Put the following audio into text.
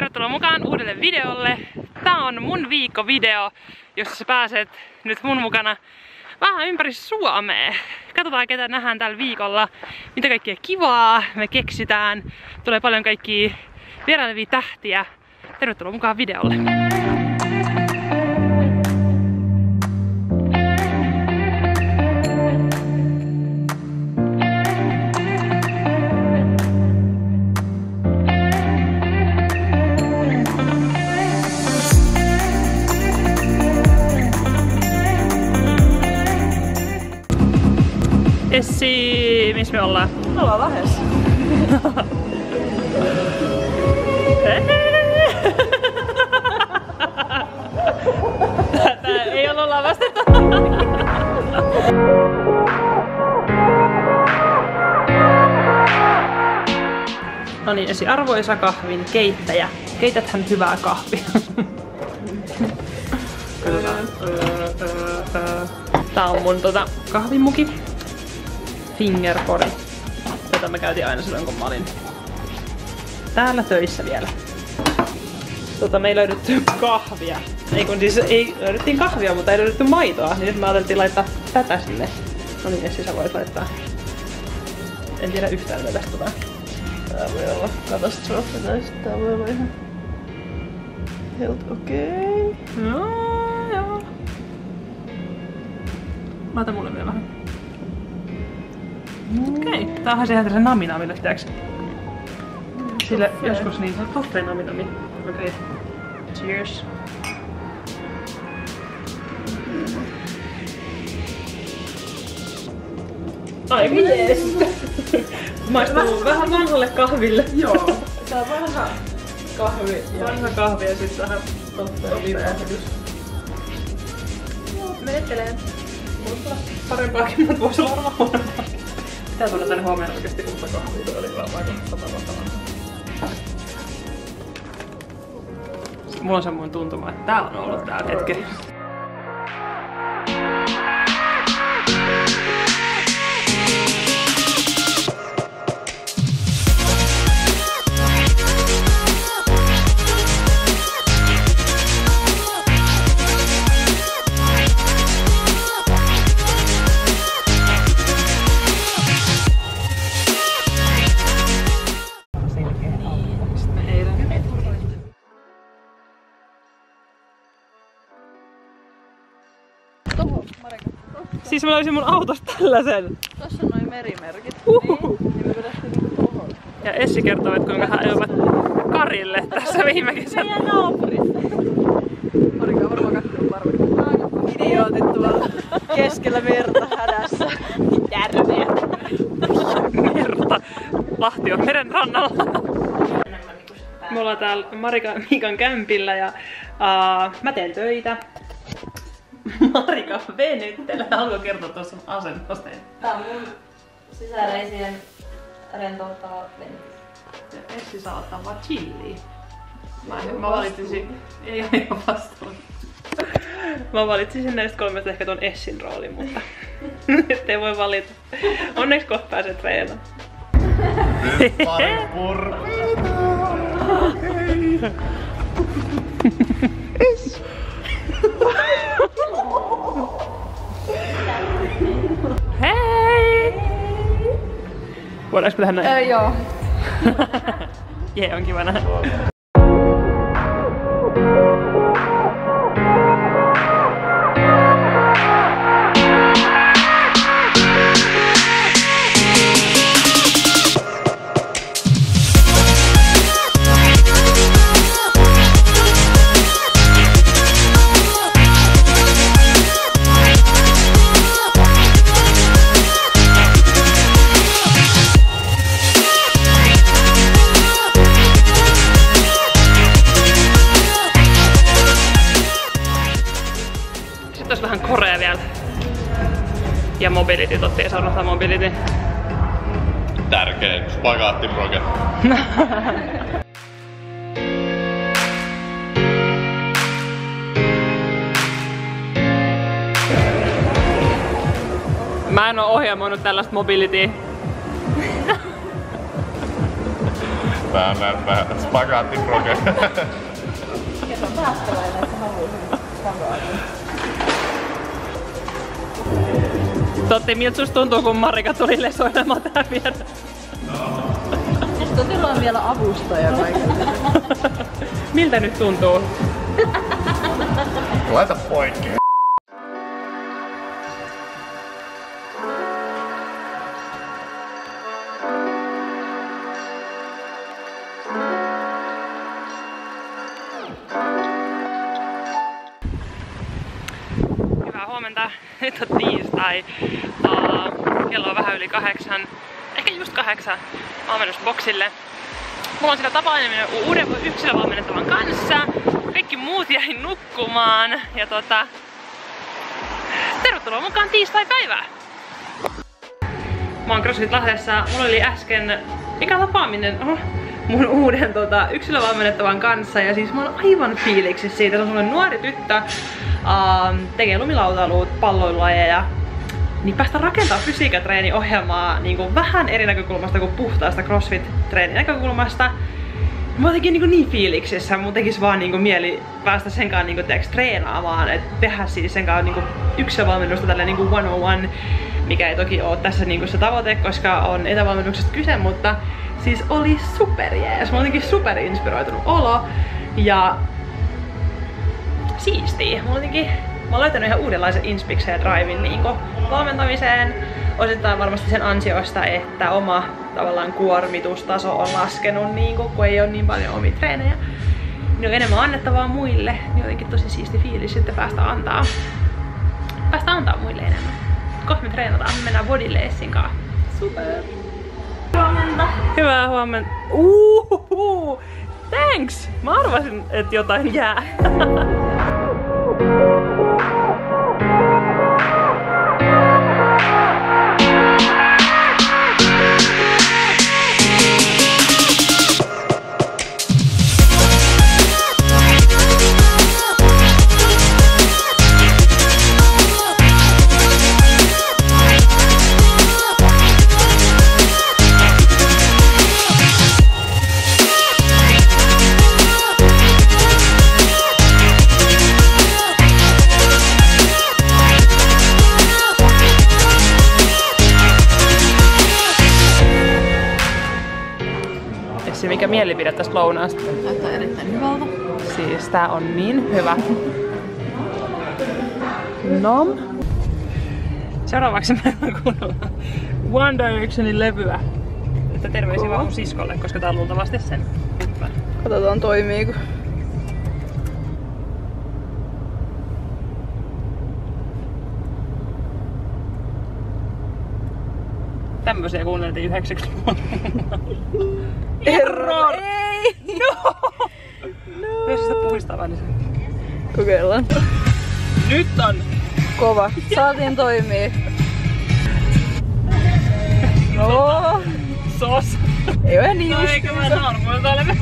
Tervetuloa mukaan uudelle videolle. Tää on mun viikkovideo, jossa sä pääset nyt mun mukana vähän ympäri Suomea. Katsotaan ketä nähdään tällä viikolla, mitä kaikkea kivaa me keksitään. Tulee paljon kaikkia vierailevia tähtiä. Tervetuloa mukaan videolle. Essi, missä me ollaan? Me ollaan lähes. Tää ei. No niin, Esi arvoisa kahvin keittäjä. Keitäthän hyvää kahvia. Tää on mun tota, kahvimuki. Fingerpori. Tätä mä käytin aina silloin kun mä olin täällä töissä vielä. Tota, me ei löydetty kahvia. Ei kun siis ei löydettiin kahvia, mutta ei löydetty maitoa. Niin nyt me ajateltiin laittaa tätä sinne. No niin, Essi sä voit laittaa. En tiedä yhtään mitä tästä tulee. Tää voi olla katastrofi tästä. Tää voi olla ihan helt okei. Okay. No, joo. Laita mulle vielä vähän. Okei, okay. tämähän se ihan tällaisen naminamille, tiiäks? Sille Toffee. joskus niin, on toffee naminami. Okei. Okay. Cheers. Ai jees. Maistuu vähän vanhalle kahville. Joo. Tää on vanha kahvi. Ja Vanha kahvi ja sit vähän toffee liipahdus. menettelee. Parempaakin, mutta voisi olla varmaan. Pitää tulla tänne huomenna oikeesti uutta kahvia, se oli vuotta vanha. Mulla on semmoinen tuntuma, että tää on ollut tää hetki. Toho, Marika. Siis mä löysin mun autosta tällaisen. Tossa on noin merimerkit. Uhuhu. Niin, niin niinku. Ja Essi kertoo, että kuinka hän ajoivat Karille tässä viime kesänä. Meidän naapurista. Marika on varmaan kattonut varmaan. Idiootit tuolla keskellä merta hädässä. Järveä. Merta. Lahti on meren rannalla. Me ollaan täällä Marika Mikan kämpillä ja uh, mä teen töitä. Marika venyttelee. Haluatko kertoa tuossa asennosta? Tää on mun sisäreisien rentouttava venytys. Ja Essi saa ottaa vaan chilliä. Mä, mä valitsin... Ei ole ihan vastuun. Mä valitsin näistä kolmesta ehkä ton Essin roolin, mutta nyt ei voi valita. Onneksi kohta pääset treenaamaan. Pari purpeita. Voidaanko me tehdä näin? Öö, joo. Jee, on kiva nähdä. Mobility, totti unohtaa mobility. Tärkein spagaattiproke. Mä en oo ohjelmoinut tällaista mobility. Tää on näitä spagaattiproge. Ja se on päättäväinen, että haluaisin spagaatin. Totti, miltä susta tuntuu, kun Marika tuli lesoilemaan tää vieressä? Siis Totilla on vielä avustaja kaikille. Miltä nyt tuntuu? Laita poikki. Huomenta. Nyt on tiistai. Uh, kello on vähän yli kahdeksan. Ehkä just kahdeksan. Mä oon boksille. Mulla on siellä tapaaminen uuden yksilövalmennettavan kanssa. Kaikki muut jäi nukkumaan. Ja tota... Tervetuloa mukaan tiistai-päivään! Mä oon CrossFit Lahdessa. Mulla oli äsken mikä tapaaminen mun uuden tota, yksilövalmennettavan kanssa. Ja siis mä oon aivan fiiliksi siitä. Se on semmonen nuori tyttö. Uh, tekee lumilautailuut, palloilulajeja. Niin päästä rakentaa fysiikatreeniohjelmaa niin kuin vähän eri näkökulmasta kuin puhtaasta CrossFit-treenin näkökulmasta. Mä oon niin, niin fiiliksissä, mun tekis vaan niinku mieli päästä sen kanssa niinku teeks treenaamaan, että tehdä siis sen kanssa niinku yksilövalmennusta tällä niinku one on one, mikä ei toki ole tässä niinku se tavoite, koska on etävalmennuksesta kyse, mutta siis oli super jees. Mä oon super inspiroitunut olo ja siistiä. Mulla jotenkin, mä oon löytänyt ihan uudenlaisen inspiksen ja drivein niin valmentamiseen. Osittain varmasti sen ansiosta, että oma tavallaan kuormitustaso on laskenut, niin kuin, kun ei ole niin paljon omia treenejä. Niin on enemmän annettavaa muille, niin jotenkin tosi siisti fiilis sitten päästä antaa, päästä antaa muille enemmän. Kohta me treenataan, me mennään bodylessin kanssa. Super! Huomenta! Hyvää huomenta! Uhuhu. Thanks! Mä arvasin, että jotain jää. Essi, mikä mielipide tästä lounaasta? Näyttää erittäin hyvältä. Siis tää on niin hyvä. Nom. Seuraavaksi me kuunnellaan One Directionin levyä. Että terveisiä vaan mun siskolle, koska tää on luultavasti sen. Katsotaan toimiiko. Tämmöisiä kuunneltiin 90-luvulla. Error! Ei! No! Jos sitä puistaa niin se... Kokeillaan. Nyt on! Kova. Saatiin toimii. No, Sos! ei ole niin No eikä mä justiinsa. nauru, mutta olemme...